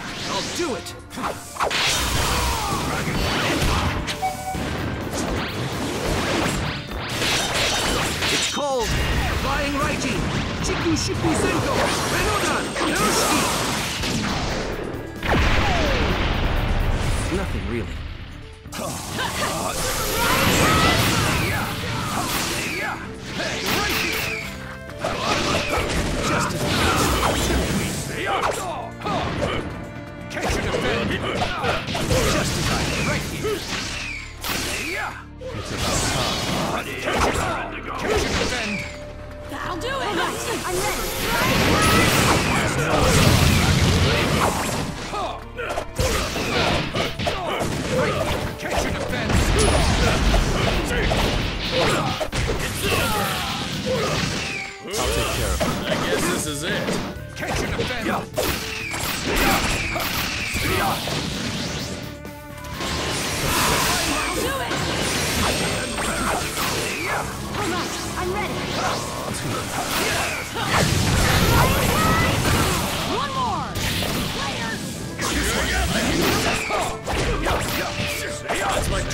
I'll do it! It's called Flying Raiji! Chiku Shiku Senko! Renodan! Yoshi! Nothing really. Just right here. It's about time. Catch and defend! That'll do it! I'm ready! Catch and defend! I'll take care of it. I guess this is it. Catch and defend!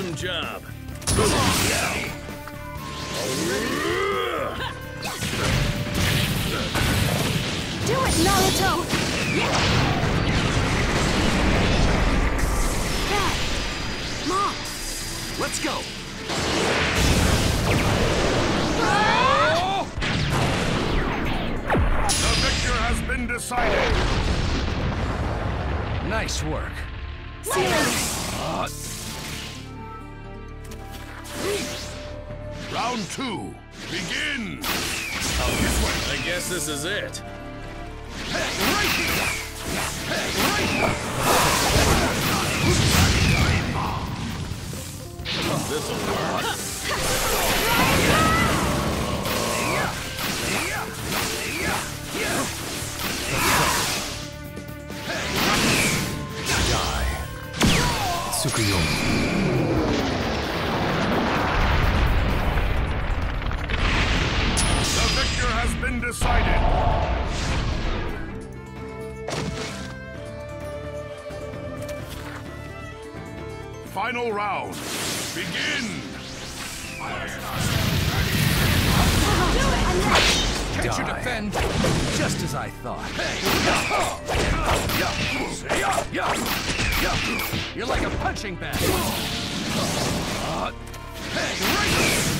Awesome job. Do it, Naruto! Dad! Mom! Let's go! The victor has been decided! Nice work. See you uh, Round two, begin! I guess this is it. This'll work. Tsukuyomi. Decided! Final round, begin! Catch or defend, just as I thought. You're like a punching bag. Catch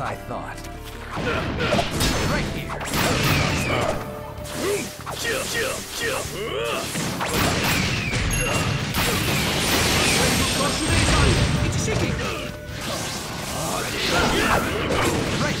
I thought. Right here. Right